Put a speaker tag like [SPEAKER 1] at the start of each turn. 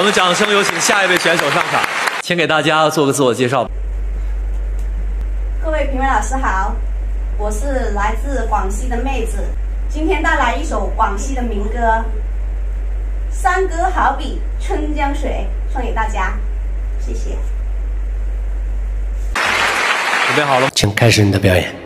[SPEAKER 1] 我们掌声有请下一位选手上场，请给大家做个自我介绍。
[SPEAKER 2] 各位评委老师好，我是来自广西的妹子，今天带来一首广西的民歌《山歌好比春江水》，送给大家，谢谢。
[SPEAKER 1] 准备好了，
[SPEAKER 3] 请开始你的表演。